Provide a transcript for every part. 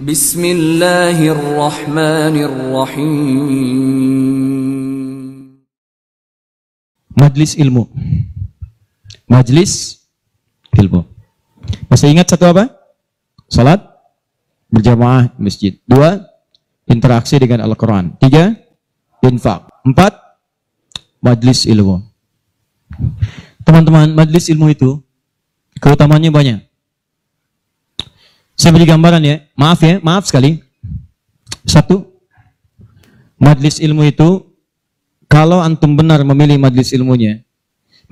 Bismillahirrahmanirrahim. Majlis ilmu. Majlis ilmu. Masih ingat satu apa? Salat berjamaah masjid. Dua, interaksi dengan Al-Quran. Tiga, infak. Empat, majlis ilmu. Teman-teman, majlis ilmu itu keutamanya banyak. Saya beri gambaran ya. Maaf ya, maaf sekali. Satu, majlis ilmu itu kalau antum benar memilih majlis ilmunya,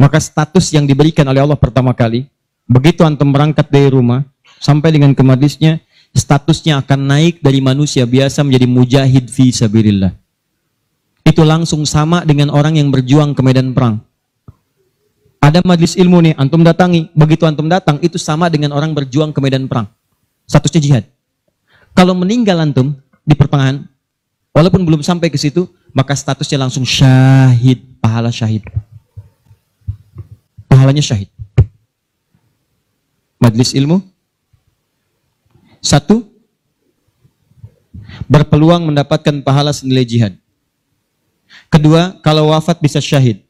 maka status yang diberikan oleh Allah pertama kali, begitu antum berangkat dari rumah sampai dengan ke majlisnya, statusnya akan naik dari manusia biasa menjadi mujahid fi sabilillah. Itu langsung sama dengan orang yang berjuang ke medan perang. Ada majlis ilmu nih, antum datangi. Begitu antum datang, itu sama dengan orang berjuang ke medan perang. Statusnya jihad. Kalau meninggal antum di pertengahan, walaupun belum sampai ke situ, maka statusnya langsung syahid, pahala syahid. Pahalanya syahid. Majlis ilmu. Satu, berpeluang mendapatkan pahala senilai jihad. Kedua, kalau wafat bisa syahid.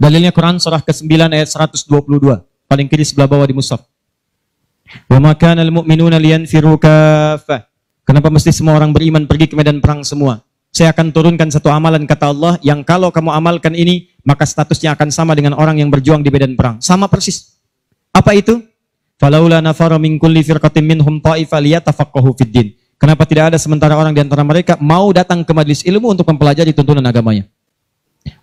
Dalilnya Quran surah ke-9 ayat 122. Paling kiri sebelah bawah di mushaf. Wa ma kana al-mu'minuna liyanfiru kaffah. Kenapa mesti semua orang beriman pergi ke medan perang semua? Saya akan turunkan satu amalan kata Allah yang kalau kamu amalkan ini maka statusnya akan sama dengan orang yang berjuang di medan perang. Sama persis. Apa itu? Falaula nafara min kulli firqatin minhum ta'ifa liyatafaqahu fid din. Kenapa tidak ada sementara orang di antara mereka mau datang ke majlis ilmu untuk mempelajari tuntunan agamanya?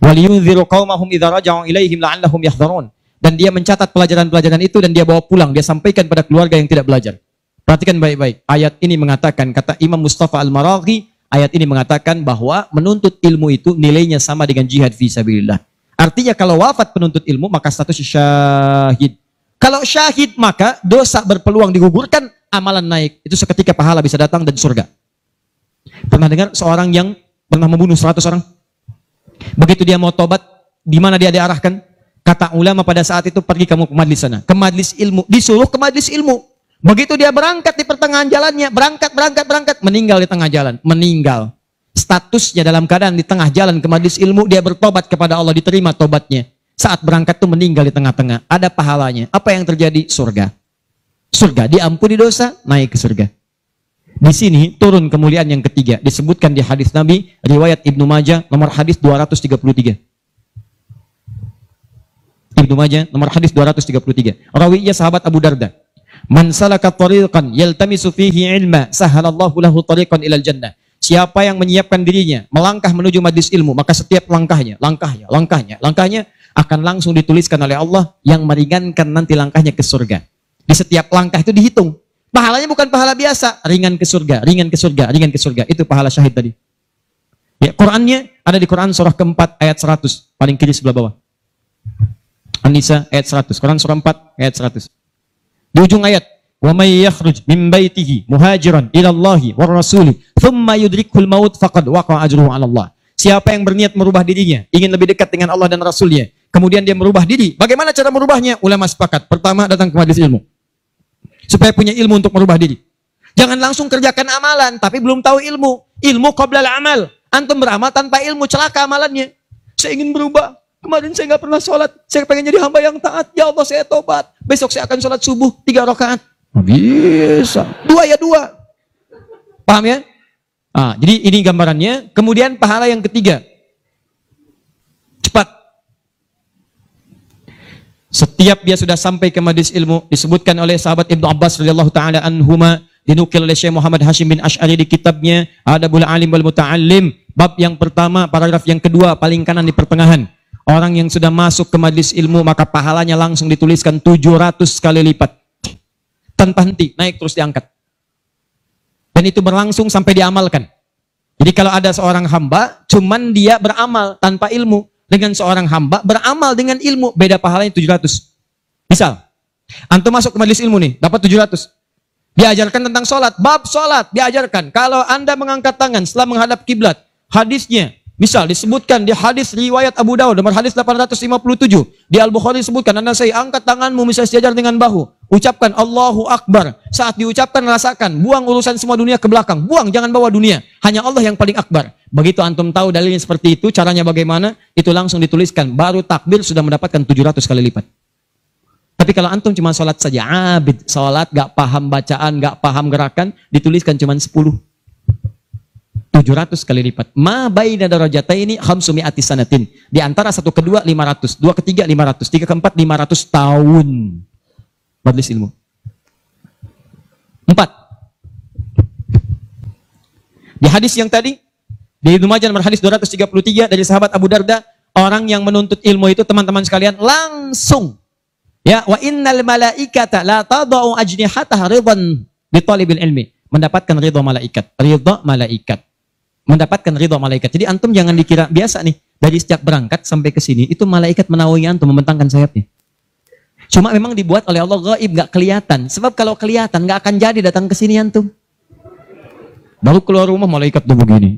Waliyunziru qaumahum idza raja'u ilaihim la'allahum yahdharun. Dan dia mencatat pelajaran-pelajaran itu dan dia bawa pulang, dia sampaikan pada keluarga yang tidak belajar. Perhatikan baik-baik. Ayat ini mengatakan, kata Imam Mustafa Al-Maraghi, ayat ini mengatakan bahwa menuntut ilmu itu nilainya sama dengan jihad fi sabilillah. Artinya kalau wafat penuntut ilmu, maka status syahid. Kalau syahid, maka dosa berpeluang digugurkan, amalan naik. Itu seketika pahala bisa datang dan surga. Pernah dengar seorang yang pernah membunuh 100 orang? Begitu dia mau tobat, di mana dia diarahkan? Kata ulama pada saat itu pergi kamu ke majlis sana, ke majlis ilmu, disuruh ke majlis ilmu. Begitu dia berangkat di pertengahan jalannya, berangkat, berangkat, berangkat, meninggal di tengah jalan, meninggal. Statusnya dalam keadaan di tengah jalan ke majlis ilmu, dia bertobat kepada Allah, diterima tobatnya. Saat berangkat tuh meninggal di tengah-tengah, ada pahalanya. Apa yang terjadi? Surga. Surga, diampuni dosa, naik ke surga. Di sini turun kemuliaan yang ketiga, disebutkan di hadis Nabi, riwayat Ibnu Majah, nomor hadis 233. Ibnu Majah nomor hadis 233. Rawinya sahabat Abu Darda. Man salaka tariqan yaltamisu fihi ilma sahalallahu lahu tariqan ilal jannah. Siapa yang menyiapkan dirinya melangkah menuju majlis ilmu, maka setiap langkahnya, langkahnya, langkahnya, langkahnya akan langsung dituliskan oleh Allah yang meringankan nanti langkahnya ke surga. Di setiap langkah itu dihitung. Pahalanya bukan pahala biasa, ringan ke surga, ringan ke surga, ringan ke surga. Itu pahala syahid tadi. Ya, Qurannya ada di Quran surah keempat ayat 100, paling kiri sebelah bawah. An-Nisa ayat 100. Quran surah 4 ayat 100. Di ujung ayat, "Wa may yakhruj min baitihi muhajiran ila Allah wa rasuli, thumma yudrikul maut faqad waqa'a ajruhu 'ala Allah." Siapa yang berniat merubah dirinya, ingin lebih dekat dengan Allah dan Rasulnya, kemudian dia merubah diri. Bagaimana cara merubahnya? Ulama sepakat. Pertama, datang ke majelis ilmu. Supaya punya ilmu untuk merubah diri. Jangan langsung kerjakan amalan, tapi belum tahu ilmu. Ilmu qoblal amal. Antum beramal tanpa ilmu, celaka amalannya. Saya ingin berubah. Kemarin saya nggak pernah sholat. Saya pengen jadi hamba yang taat. Ya Allah saya tobat. Besok saya akan sholat subuh tiga rakaat. Bisa. Dua ya dua. Paham ya? Ah, jadi ini gambarannya. Kemudian pahala yang ketiga. Cepat. Setiap dia sudah sampai ke majlis ilmu disebutkan oleh sahabat Ibnu Abbas radhiyallahu taala anhuma dinukil oleh Syekh Muhammad Hashim bin Ash'ari di kitabnya Adabul Alim wal Muta'allim bab yang pertama paragraf yang kedua paling kanan di pertengahan orang yang sudah masuk ke majlis ilmu maka pahalanya langsung dituliskan 700 kali lipat. Tanpa henti naik terus diangkat. Dan itu berlangsung sampai diamalkan. Jadi kalau ada seorang hamba cuman dia beramal tanpa ilmu dengan seorang hamba beramal dengan ilmu beda pahalanya 700 misal antum masuk ke majlis ilmu nih dapat 700 diajarkan tentang sholat bab sholat diajarkan. Kalau anda mengangkat tangan setelah menghadap kiblat hadisnya Misal disebutkan di hadis riwayat Abu Dawud nomor hadis 857 di Al Bukhari disebutkan anda saya angkat tanganmu misal sejajar dengan bahu Ucapkan Allahu Akbar. Saat diucapkan rasakan. Buang urusan semua dunia ke belakang. Buang, jangan bawa dunia. Hanya Allah yang paling akbar. Begitu antum tahu dalilnya seperti itu, caranya bagaimana, itu langsung dituliskan. Baru takbir sudah mendapatkan 700 kali lipat. Tapi kalau antum cuma sholat saja, abid, sholat, gak paham bacaan, gak paham gerakan, dituliskan cuma 10. 700 kali lipat. Ma baina darajata ini khamsumi sanatin. Di antara satu kedua 500, dua ketiga 500, tiga keempat 500 tahun majelis ilmu. Empat. Di hadis yang tadi, di Ibnu Majah nomor hadis 233 dari sahabat Abu Darda, orang yang menuntut ilmu itu teman-teman sekalian langsung ya wa innal malaikata la tadau ajnihataha ridan bi talibil ilmi, mendapatkan ridha malaikat, ridha malaikat. Mendapatkan ridha malaikat. Jadi antum jangan dikira biasa nih, dari sejak berangkat sampai ke sini itu malaikat menaungi antum membentangkan sayapnya. Cuma memang dibuat oleh Allah gaib, nggak kelihatan. Sebab kalau kelihatan nggak akan jadi datang ke sini antum. Baru keluar rumah malaikat tuh begini.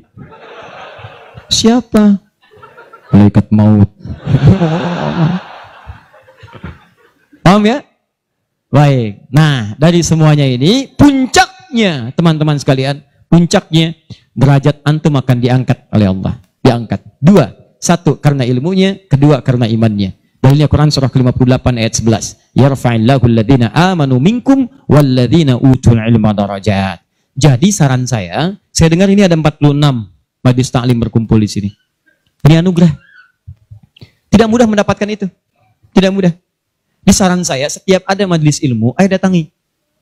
Siapa? Malaikat maut. Paham ya? Baik. Nah, dari semuanya ini puncaknya teman-teman sekalian, puncaknya derajat antum akan diangkat oleh Allah. Diangkat. Dua. Satu karena ilmunya, kedua karena imannya. Dalilnya Quran surah ke-58 ayat 11. Yarfa'illahu alladhina amanu minkum walladhina utul ilma darajat. Jadi saran saya, saya dengar ini ada 46 majlis taklim berkumpul di sini. Ini anugerah. Tidak mudah mendapatkan itu. Tidak mudah. Di saran saya, setiap ada majlis ilmu, ayo datangi.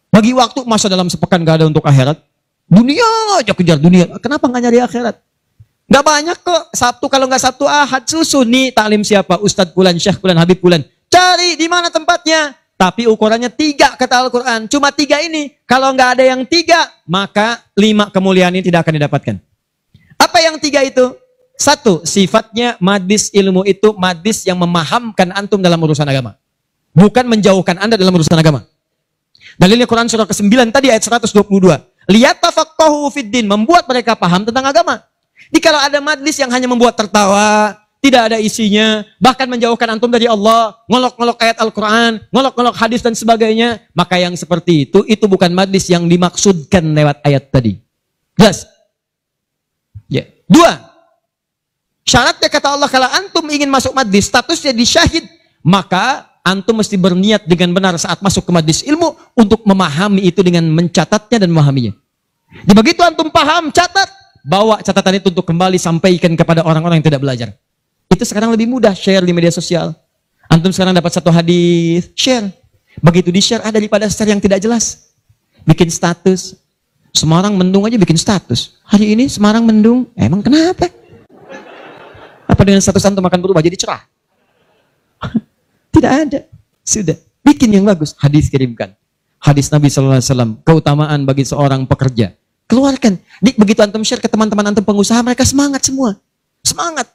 Bagi waktu masa dalam sepekan gak ada untuk akhirat. Dunia aja kejar dunia. Kenapa nggak nyari akhirat? Gak banyak kok. Sabtu kalau nggak Sabtu Ahad susun nih taklim siapa? Ustadz Pulan, Syekh Pulan, Habib Pulan. Cari di mana tempatnya. Tapi ukurannya tiga kata Al-Quran. Cuma tiga ini. Kalau nggak ada yang tiga, maka lima kemuliaan ini tidak akan didapatkan. Apa yang tiga itu? Satu, sifatnya madis ilmu itu madis yang memahamkan antum dalam urusan agama. Bukan menjauhkan anda dalam urusan agama. Dalilnya Quran surah ke-9 tadi ayat 122. Lihat tafakkahu fiddin. Membuat mereka paham tentang agama. Jadi kalau ada madlis yang hanya membuat tertawa, tidak ada isinya, bahkan menjauhkan antum dari Allah, ngolok-ngolok ayat Al-Quran, ngolok-ngolok hadis dan sebagainya, maka yang seperti itu, itu bukan madlis yang dimaksudkan lewat ayat tadi. Jelas? Ya. Dua, syaratnya kata Allah, kalau antum ingin masuk madlis, statusnya di syahid, maka antum mesti berniat dengan benar saat masuk ke madlis ilmu untuk memahami itu dengan mencatatnya dan memahaminya. Jadi begitu antum paham, catat, bawa catatan itu untuk kembali sampaikan kepada orang-orang yang tidak belajar. Itu sekarang lebih mudah share di media sosial. Antum sekarang dapat satu hadis, share. Begitu di-share ada daripada share yang tidak jelas. Bikin status. Semarang mendung aja bikin status. Hari ini Semarang mendung. Emang kenapa? Apa dengan status antum akan berubah jadi cerah? Tidak ada. Sudah. Bikin yang bagus. Hadis kirimkan. Hadis Nabi SAW. Keutamaan bagi seorang pekerja Keluarkan. Di, begitu antum share ke teman-teman antum pengusaha, mereka semangat semua. Semangat.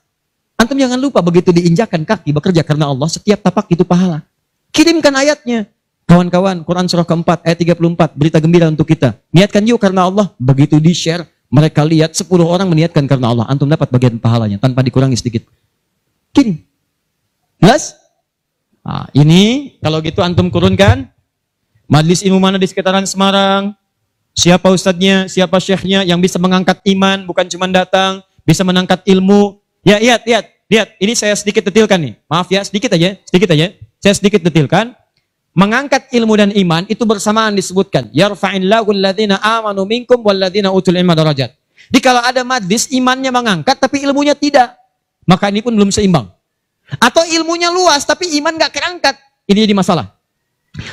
Antum jangan lupa begitu diinjakan kaki bekerja karena Allah, setiap tapak itu pahala. Kirimkan ayatnya. Kawan-kawan, Quran surah keempat, ayat 34, berita gembira untuk kita. Niatkan yuk karena Allah. Begitu di-share, mereka lihat 10 orang meniatkan karena Allah. Antum dapat bagian pahalanya tanpa dikurangi sedikit. Kirim. Jelas? Nah, ini kalau gitu antum kurunkan. Majlis ilmu mana di sekitaran Semarang? Siapa ustadznya, siapa syekhnya yang bisa mengangkat iman, bukan cuma datang, bisa menangkat ilmu. Ya, lihat, lihat, lihat. Ini saya sedikit detilkan nih. Maaf ya, sedikit aja, sedikit aja. Saya sedikit detilkan. Mengangkat ilmu dan iman itu bersamaan disebutkan. Yarfa'illahu alladhina amanu minkum walladhina utul ilma darajat. Jadi kalau ada madis, imannya mengangkat tapi ilmunya tidak. Maka ini pun belum seimbang. Atau ilmunya luas tapi iman gak kerangkat. Ini jadi masalah.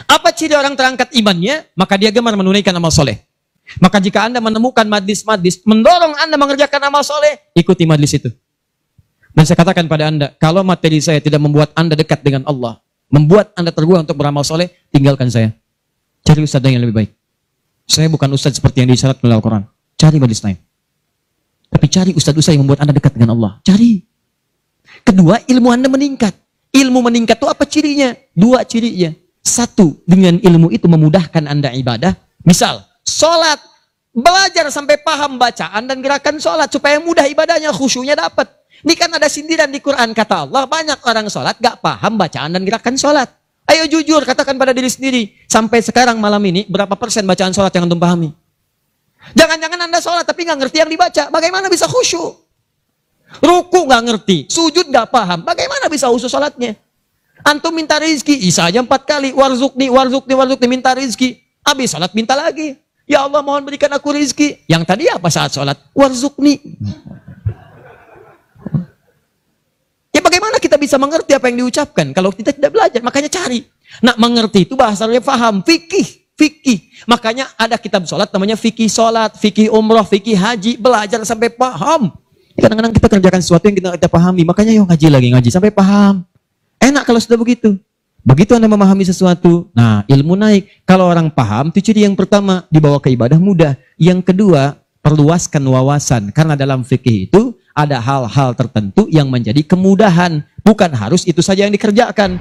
Apa ciri orang terangkat imannya? Maka dia gemar menunaikan amal soleh. Maka jika Anda menemukan madis-madis, mendorong Anda mengerjakan amal soleh, ikuti madis itu. Dan saya katakan pada Anda, kalau materi saya tidak membuat Anda dekat dengan Allah, membuat Anda tergugah untuk beramal soleh, tinggalkan saya. Cari ustadz yang lebih baik. Saya bukan ustadz seperti yang disyarat melalui Al-Quran. Cari madis lain. Tapi cari ustadz-ustadz yang membuat Anda dekat dengan Allah. Cari. Kedua, ilmu Anda meningkat. Ilmu meningkat itu apa cirinya? Dua cirinya. Satu, dengan ilmu itu memudahkan Anda ibadah. Misal, Sholat. Belajar sampai paham bacaan dan gerakan sholat. Supaya mudah ibadahnya, khusyunya dapat. Ini kan ada sindiran di Quran. Kata Allah, banyak orang sholat gak paham bacaan dan gerakan sholat. Ayo jujur, katakan pada diri sendiri. Sampai sekarang malam ini, berapa persen bacaan sholat yang antum pahami? Jangan-jangan anda sholat tapi nggak ngerti yang dibaca. Bagaimana bisa khusyuk? Ruku nggak ngerti, sujud nggak paham. Bagaimana bisa khusyuk sholatnya? Antum minta rizki, isa aja empat kali. Warzukni, warzukni, warzukni, minta rizki. Habis sholat minta lagi. Ya Allah mohon berikan aku rizki. Yang tadi apa saat sholat? Warzukni. Ya bagaimana kita bisa mengerti apa yang diucapkan kalau kita tidak belajar? Makanya cari. Nak mengerti itu bahasanya faham, fikih, fikih. Makanya ada kitab sholat namanya fikih sholat, fikih umroh, fikih haji. Belajar sampai paham. Kadang-kadang kita kerjakan sesuatu yang kita tidak pahami. Makanya yuk ngaji lagi, ngaji sampai paham. Enak kalau sudah begitu. Begitu Anda memahami sesuatu, nah ilmu naik. Kalau orang paham, itu ciri yang pertama, dibawa ke ibadah mudah. Yang kedua, perluaskan wawasan. Karena dalam fikih itu, ada hal-hal tertentu yang menjadi kemudahan. Bukan harus itu saja yang dikerjakan.